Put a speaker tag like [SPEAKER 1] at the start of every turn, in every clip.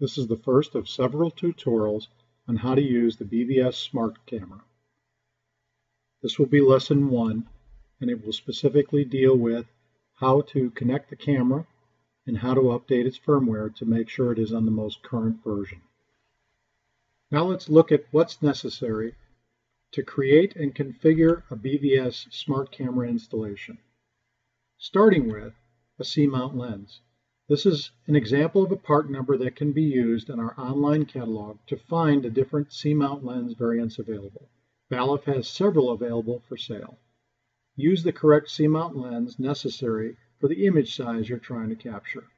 [SPEAKER 1] This is the first of several tutorials on how to use the BVS Smart Camera. This will be lesson one and it will specifically deal with how to connect the camera and how to update its firmware to make sure it is on the most current version. Now let's look at what's necessary to create and configure a BVS smart camera installation. Starting with a C-mount lens. This is an example of a part number that can be used in our online catalog to find the different C-mount lens variants available. Balluff has several available for sale. Use the correct C-mount lens necessary for the image size you're trying to capture.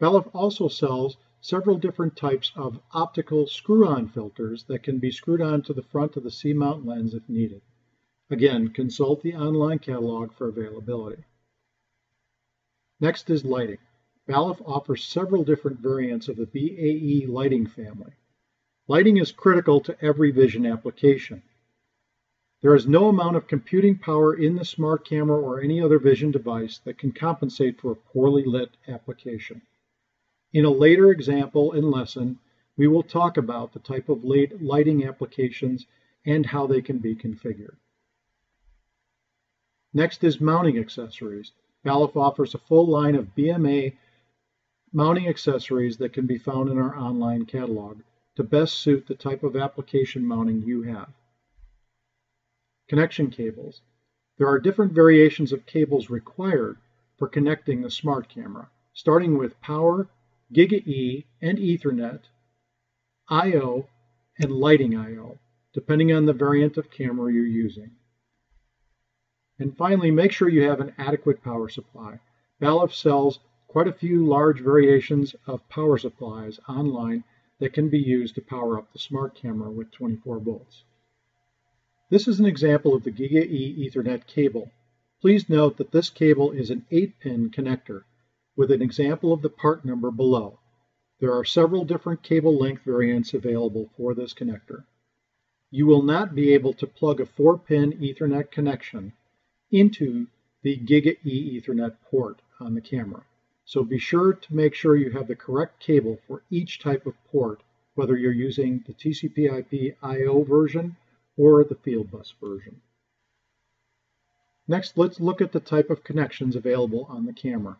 [SPEAKER 1] Balluff also sells several different types of optical screw-on filters that can be screwed on to the front of the C-mount lens if needed. Again, consult the online catalog for availability. Next is lighting. Balluff offers several different variants of the BAE lighting family. Lighting is critical to every vision application. There is no amount of computing power in the smart camera or any other vision device that can compensate for a poorly lit application. In a later example and lesson, we will talk about the type of late lighting applications and how they can be configured. Next is mounting accessories. Balluff offers a full line of BMA mounting accessories that can be found in our online catalog to best suit the type of application mounting you have. Connection cables. There are different variations of cables required for connecting the smart camera, starting with power, GigaE, and Ethernet, I.O., and lighting I.O., depending on the variant of camera you're using. And finally, make sure you have an adequate power supply. Balluff sells quite a few large variations of power supplies online that can be used to power up the smart camera with 24 volts. This is an example of the GigaE Ethernet cable. Please note that this cable is an 8-pin connector with an example of the part number below. There are several different cable length variants available for this connector. You will not be able to plug a 4-pin Ethernet connection into the GigaE Ethernet port on the camera. So be sure to make sure you have the correct cable for each type of port, whether you're using the TCP IP I.O. version or the Fieldbus version. Next, let's look at the type of connections available on the camera.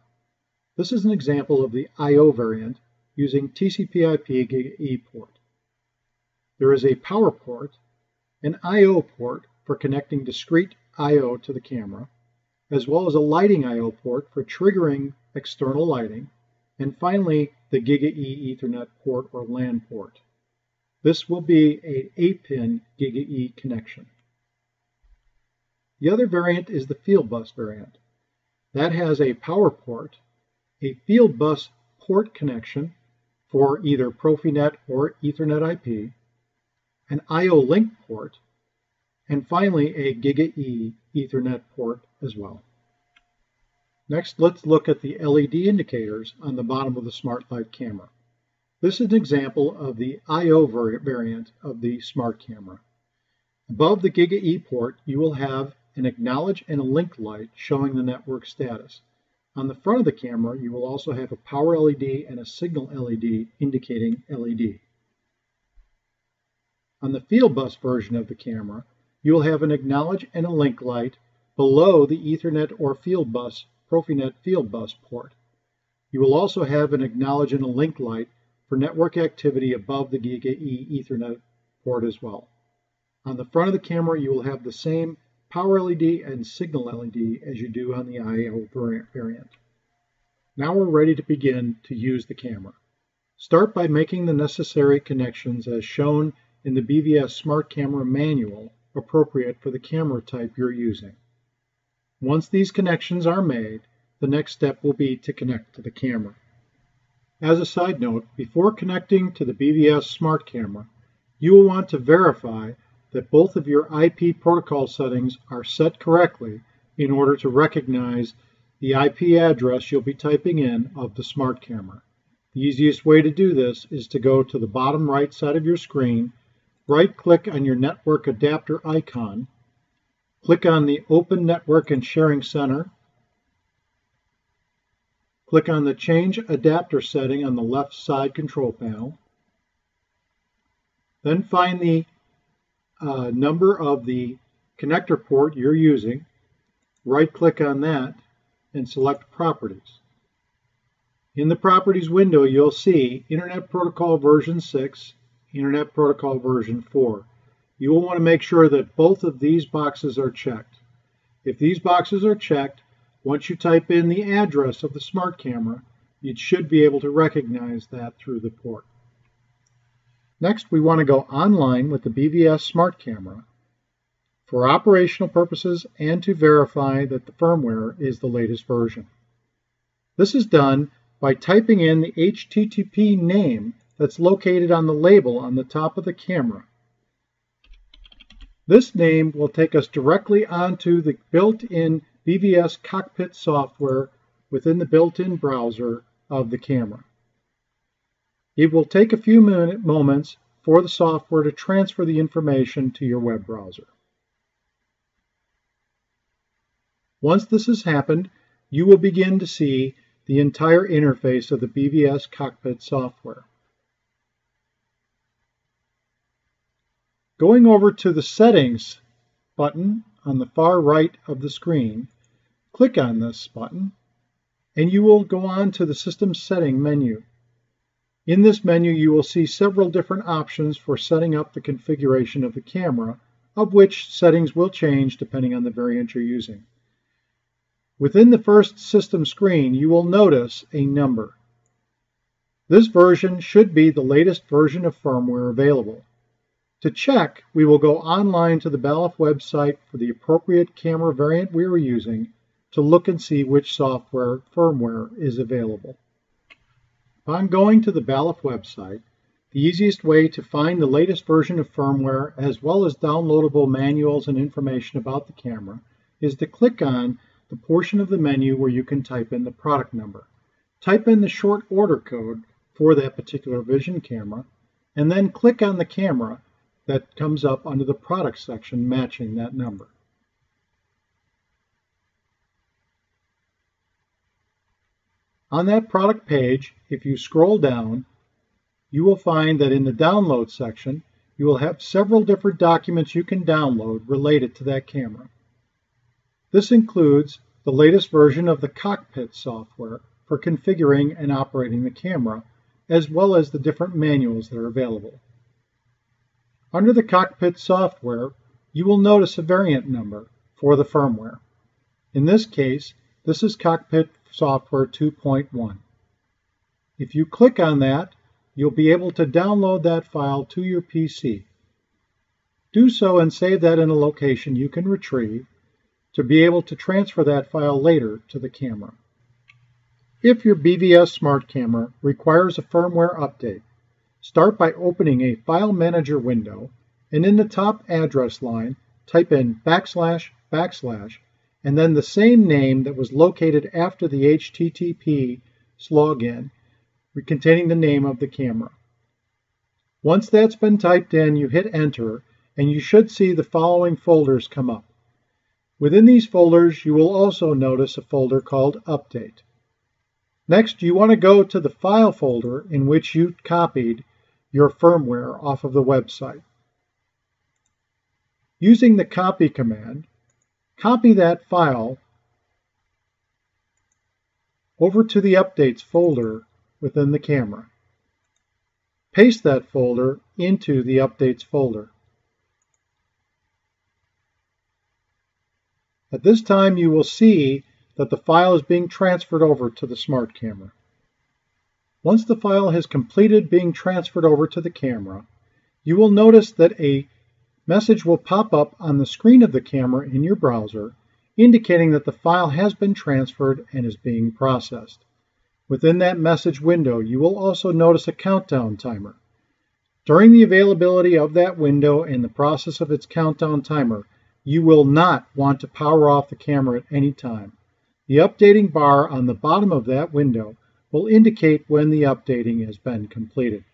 [SPEAKER 1] This is an example of the I.O. variant using TCP/IP GigaE port. There is a power port, an I.O. port for connecting discrete I.O. to the camera, as well as a lighting I.O. port for triggering external lighting, and finally the GigaE Ethernet port or LAN port. This will be a 8-pin GigaE connection. The other variant is the Fieldbus variant. That has a power port a field bus port connection for either Profinet or Ethernet IP, an I.O. link port, and finally a GigaE Ethernet port as well. Next, let's look at the LED indicators on the bottom of the Smart Light camera. This is an example of the I.O. variant of the Smart camera. Above the GigaE port, you will have an acknowledge and a link light showing the network status. On the front of the camera, you will also have a power LED and a signal LED indicating LED. On the Fieldbus version of the camera, you will have an acknowledge and a link light below the Ethernet or Fieldbus Profinet Fieldbus port. You will also have an acknowledge and a link light for network activity above the GigaE Ethernet port as well. On the front of the camera, you will have the same power LED and signal LED as you do on the I.O. variant. Now we're ready to begin to use the camera. Start by making the necessary connections as shown in the BVS Smart Camera Manual appropriate for the camera type you're using. Once these connections are made, the next step will be to connect to the camera. As a side note, before connecting to the BVS Smart Camera, you will want to verify that both of your IP protocol settings are set correctly in order to recognize the IP address you'll be typing in of the smart camera. The easiest way to do this is to go to the bottom right side of your screen, right click on your network adapter icon, click on the Open Network and Sharing Center, Click on the Change Adapter setting on the left side control panel. Then find the uh, number of the connector port you're using. Right-click on that and select Properties. In the Properties window, you'll see Internet Protocol version 6, Internet Protocol version 4. You will want to make sure that both of these boxes are checked. If these boxes are checked, once you type in the address of the smart camera, you should be able to recognize that through the port. Next, we want to go online with the BVS smart camera for operational purposes and to verify that the firmware is the latest version. This is done by typing in the HTTP name that's located on the label on the top of the camera. This name will take us directly onto the built-in BVS cockpit software within the built-in browser of the camera. It will take a few minute, moments for the software to transfer the information to your web browser. Once this has happened, you will begin to see the entire interface of the BVS cockpit software. Going over to the Settings button on the far right of the screen, Click on this button and you will go on to the System Setting menu. In this menu you will see several different options for setting up the configuration of the camera, of which settings will change depending on the variant you're using. Within the first system screen you will notice a number. This version should be the latest version of firmware available. To check, we will go online to the Balluff website for the appropriate camera variant we are using to look and see which software firmware is available. Upon going to the Balluff website, the easiest way to find the latest version of firmware as well as downloadable manuals and information about the camera is to click on the portion of the menu where you can type in the product number. Type in the short order code for that particular vision camera and then click on the camera that comes up under the product section matching that number. On that product page, if you scroll down, you will find that in the download section, you will have several different documents you can download related to that camera. This includes the latest version of the cockpit software for configuring and operating the camera, as well as the different manuals that are available. Under the cockpit software, you will notice a variant number for the firmware. In this case, this is Cockpit Software 2.1. If you click on that, you'll be able to download that file to your PC. Do so and save that in a location you can retrieve to be able to transfer that file later to the camera. If your BVS Smart Camera requires a firmware update, start by opening a File Manager window and in the top address line type in backslash backslash and then the same name that was located after the HTTP login containing the name of the camera. Once that's been typed in, you hit enter and you should see the following folders come up. Within these folders, you will also notice a folder called Update. Next, you want to go to the File folder in which you copied your firmware off of the website. Using the copy command, Copy that file over to the Updates folder within the camera. Paste that folder into the Updates folder. At this time you will see that the file is being transferred over to the smart camera. Once the file has completed being transferred over to the camera, you will notice that a message will pop up on the screen of the camera in your browser indicating that the file has been transferred and is being processed. Within that message window, you will also notice a countdown timer. During the availability of that window and the process of its countdown timer, you will not want to power off the camera at any time. The updating bar on the bottom of that window will indicate when the updating has been completed.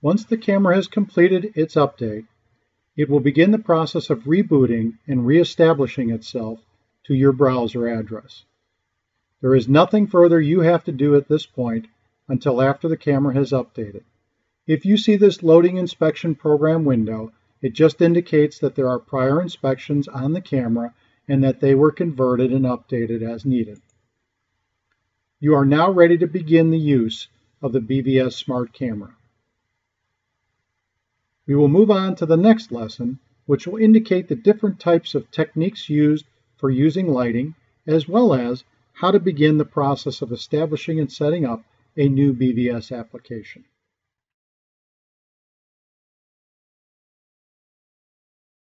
[SPEAKER 1] Once the camera has completed its update, it will begin the process of rebooting and reestablishing itself to your browser address. There is nothing further you have to do at this point until after the camera has updated. If you see this loading inspection program window, it just indicates that there are prior inspections on the camera and that they were converted and updated as needed. You are now ready to begin the use of the BVS Smart Camera. We will move on to the next lesson, which will indicate the different types of techniques used for using lighting, as well as how to begin the process of establishing and setting up a new BVS application.